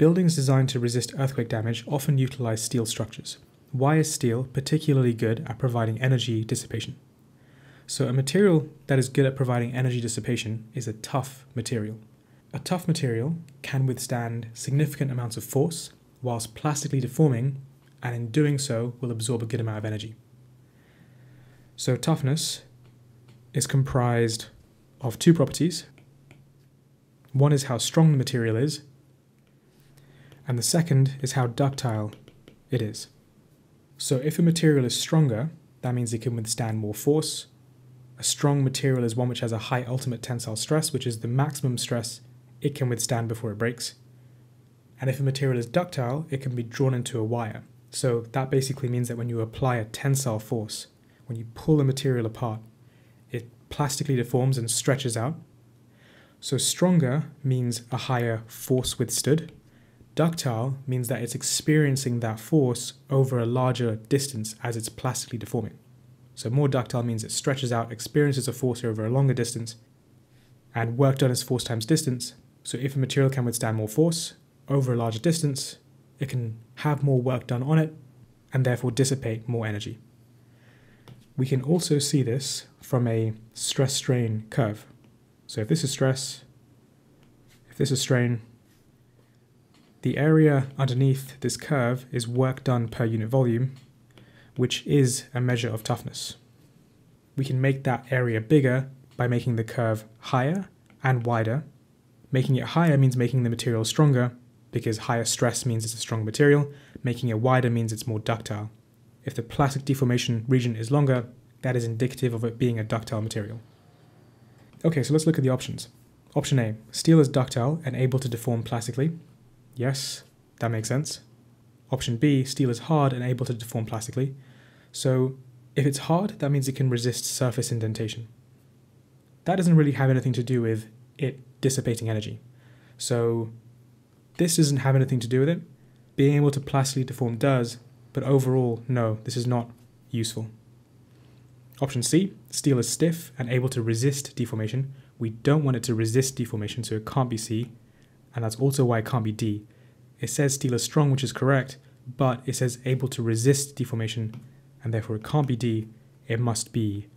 Buildings designed to resist earthquake damage often utilize steel structures. Why is steel particularly good at providing energy dissipation? So, a material that is good at providing energy dissipation is a tough material. A tough material can withstand significant amounts of force whilst plastically deforming, and in doing so, will absorb a good amount of energy. So, toughness is comprised of two properties. One is how strong the material is, and the second is how ductile it is. So, if a material is stronger, that means it can withstand more force. A strong material is one which has a high ultimate tensile stress, which is the maximum stress it can withstand before it breaks. And if a material is ductile, it can be drawn into a wire. So that basically means that when you apply a tensile force, when you pull a material apart, it plastically deforms and stretches out. So stronger means a higher force withstood. Ductile means that it's experiencing that force over a larger distance as it's plastically deforming. So more ductile means it stretches out, experiences a force over a longer distance, and work done is force times distance. So if a material can withstand more force over a larger distance, it can have more work done on it and therefore dissipate more energy. We can also see this from a stress strain curve. So if this is stress, if this is strain, the area underneath this curve is work done per unit volume, which is a measure of toughness. We can make that area bigger by making the curve higher and wider. Making it higher means making the material stronger, because higher stress means it's a strong material. Making it wider means it's more ductile. If the plastic deformation region is longer, that is indicative of it being a ductile material. Okay, so let's look at the options. Option A steel is ductile and able to deform plastically. Yes, that makes sense. Option B steel is hard and able to deform plastically. So if it's hard, that means it can resist surface indentation. That doesn't really have anything to do with it dissipating energy. So this doesn't have anything to do with it. Being able to plastically deform does, but overall, no, this is not useful. Option C, steel is stiff and able to resist deformation. We don't want it to resist deformation, so it can't be C, and that's also why it can't be D. It says steel is strong, which is correct, but it says able to resist deformation, and therefore it can't be D, it must be